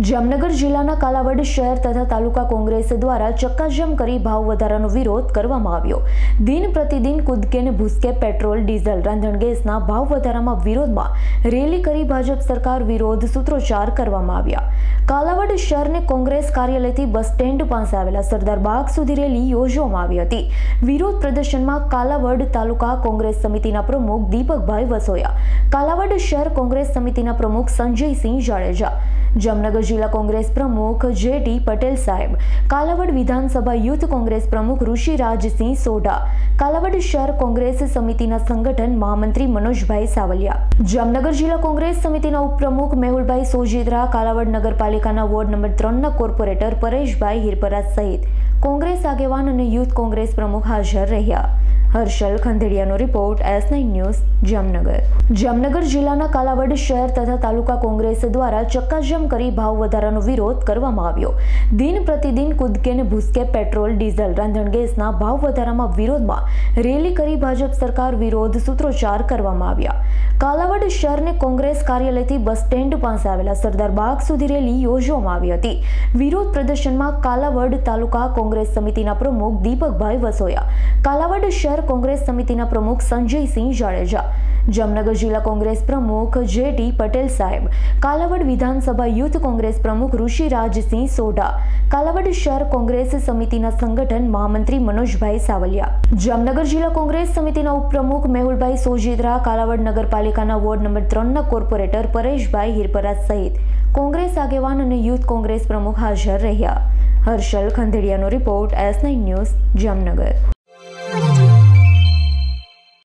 જામનગર જિલ્લાના કાલાવડ શહેર તથા તાલુકા કોંગ્રેસ દ્વારા ચક્કાજામ કરી ભાવ વધારાનો વિરોધ કરવામાં આવ્યો. દિન પ્રતિદિન કૂદકે ને ભૂસકે પેટ્રોલ, ડીઝલ, રાંધણ ગેસના ભાવ વધારામાં વિરોધમાં રેલી કરી ભાજપ સરકાર વિરોધ સૂત્રોચ્ચાર કરવામાં આવ્યા. કાલાવડ શહેરને કોંગ્રેસ કાર્યાલયથી બસ સ્ટેન્ડ પાસે આવેલા સરદાર બાગ સુધી રેલી યોજવામાં આવી હતી. વિરોધ પ્રદર્શનમાં કાલાવડ તાલુકા કોંગ્રેસ સમિતિના પ્રમુખ દીપકભાઈ વસોયા, કાલાવડ શહેર કોંગ્રેસ સમિતિના પ્રમુખ સંજયસિંહ જાડેજા, જામનગર જિલ્લા કોંગ્રેસ પ્રમુખ જે ટી પટેલ સાહેબ, કાલાવડ વિધાનસભા યુથ કોંગ્રેસ પ્રમુખ ઋષિરાજસિંહ સોઢા, કાલાવડ શહેર કોંગ્રેસ સમિતિના સંગઠન મહામંત્રી મનોજભાઈ સાવલિયા, જામનગર જિલ્લા કોંગ્રેસ સમિતિના ઉપપ્રમુખ મેહુલભાઈ સોજિત્રા કાલાવડ નગરપાલિકાના વોર્ડ નંબર ત્રણના કોર્પોરેટર પરેશભાઈ હિરપરા સહિત કોંગ્રેસ આગેવાન અને યુથ કોંગ્રેસ પ્રમુખ હાજર રહ્યા. Harshal ખંધેડિયાનો report S nine news Jamnagar. Jamnagar જિલ્લાના કાલાવડ શહેર તથા તાલુકા કોંગ્રેસ દ્વારા ચક્કાજામ કરી ભાવ વધારાનો વિરોધ કરવામાં આવ્યો. દિન પ્રતિદિન કૂદકે ને ભૂસકે પેટ્રોલ, ડીઝલ, રાંધણ ગેસના ભાવ વધારામાં વિરોધમાં રેલી કરી ભાજપ સરકાર વિરોધ સૂત્રોચ્ચાર કરવામાં આવ્યા. કાલાવડ શહેરને કોંગ્રેસ કાર્યાલયથી બસ સ્ટેન્ડ પાસે આવેલા સરદાર બાગ સુધી રેલી યોજવામાં આવી હતી. વિરોધ પ્રદર્શનમાં કાલાવડ તાલુકા કોંગ્રેસ સમિતિના પ્રમુખ દીપકભાઈ વસોયા. કાલાવડ શહેર કોંગ્રેસ સમિતિના પ્રમુખ સંજયસિંહ જાડેજા, જામનગર જિલ્લા કોંગ્રેસ પ્રમુખ જે ટી પટેલ સાહેબ, કાલાવડ વિધાનસભા યુથ કોંગ્રેસ પ્રમુખ ઋષિરાજસિંહ સોઢા, કાલાવડ શહેર કોંગ્રેસ સમિતિના સંગઠન મહામંત્રી મનોજભાઈ સાવલિયા, જામનગર જિલ્લા કોંગ્રેસ સમિતિના ઉપપ્રમુખ મેહુલભાઈ સોજિત્રા કાલાવડ નગરપાલિકાના વોર્ડ નંબર ત્રણના કોર્પોરેટર પરેશભાઈ હિરપરા સહિત કોંગ્રેસ આગેવાન અને યુથ કોંગ્રેસ પ્રમુખ હાજર રહ્યા. Harshal ખંધેડિયાનો report S nine news, Jamnagar.